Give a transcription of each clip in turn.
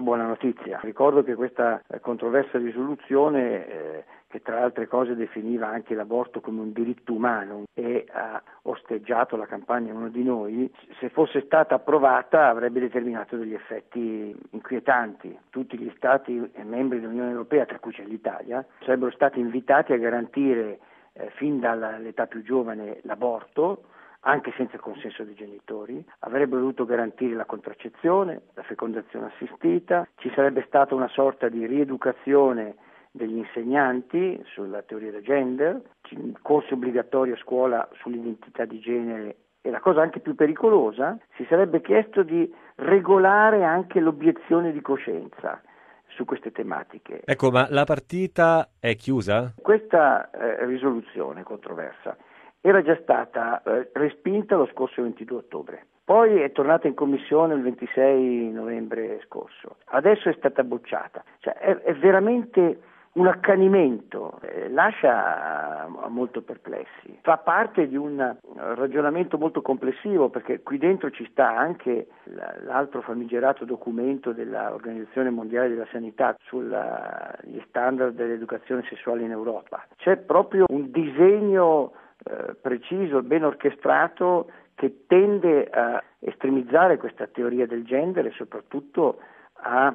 Buona notizia. Ricordo che questa eh, controversa risoluzione, eh, che tra altre cose definiva anche l'aborto come un diritto umano e ha osteggiato la campagna Uno di noi, se fosse stata approvata avrebbe determinato degli effetti inquietanti. Tutti gli Stati membri dell'Unione Europea, tra cui c'è l'Italia, sarebbero stati invitati a garantire eh, fin dall'età più giovane l'aborto anche senza il consenso dei genitori, avrebbero dovuto garantire la contraccezione, la fecondazione assistita, ci sarebbe stata una sorta di rieducazione degli insegnanti sulla teoria del gender, corso obbligatorio a scuola sull'identità di genere e la cosa anche più pericolosa, si sarebbe chiesto di regolare anche l'obiezione di coscienza su queste tematiche. Ecco, ma la partita è chiusa? Questa eh, risoluzione controversa era già stata eh, respinta lo scorso 22 ottobre. Poi è tornata in commissione il 26 novembre scorso. Adesso è stata bocciata. Cioè, è, è veramente un accanimento, eh, lascia molto perplessi. Fa parte di un ragionamento molto complessivo perché qui dentro ci sta anche l'altro famigerato documento dell'Organizzazione Mondiale della Sanità sugli standard dell'educazione sessuale in Europa. C'è proprio un disegno eh, preciso, ben orchestrato che tende a estremizzare questa teoria del genere e soprattutto a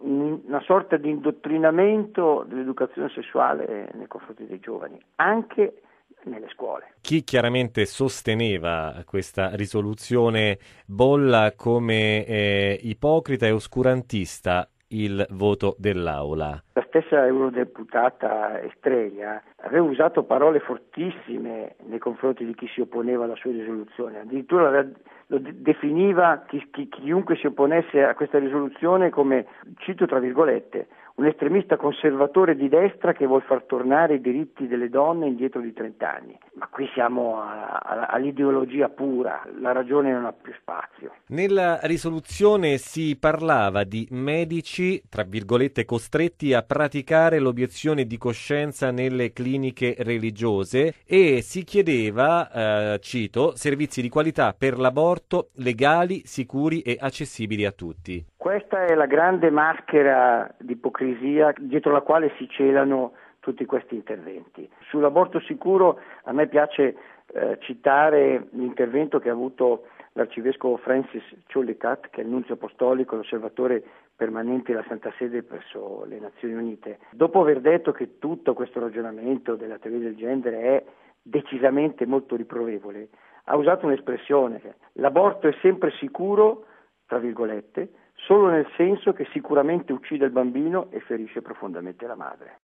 una sorta di indottrinamento dell'educazione sessuale nei confronti dei giovani, anche nelle scuole. Chi chiaramente sosteneva questa risoluzione bolla come eh, ipocrita e oscurantista il voto dell'Aula. La stessa eurodeputata Estrella aveva usato parole fortissime nei confronti di chi si opponeva alla sua risoluzione, addirittura lo definiva chi, chi, chiunque si opponesse a questa risoluzione come, cito tra virgolette, un estremista conservatore di destra che vuole far tornare i diritti delle donne indietro di 30 anni. Ma qui siamo a, a, all'ideologia pura, la ragione non ha più spazio. Nella risoluzione si parlava di medici, tra virgolette, costretti a praticare l'obiezione di coscienza nelle cliniche religiose e si chiedeva, eh, cito, servizi di qualità per l'aborto legali, sicuri e accessibili a tutti. Questa è la grande maschera di ipocrisia dietro la quale si celano tutti questi interventi. Sull'aborto sicuro a me piace eh, citare l'intervento che ha avuto l'arcivescovo Francis Chollicat, che è il nunzio apostolico, l'osservatore permanente della Santa Sede presso le Nazioni Unite. Dopo aver detto che tutto questo ragionamento della teoria del genere è decisamente molto riprovevole, ha usato un'espressione, l'aborto è sempre sicuro, tra virgolette, solo nel senso che sicuramente uccide il bambino e ferisce profondamente la madre.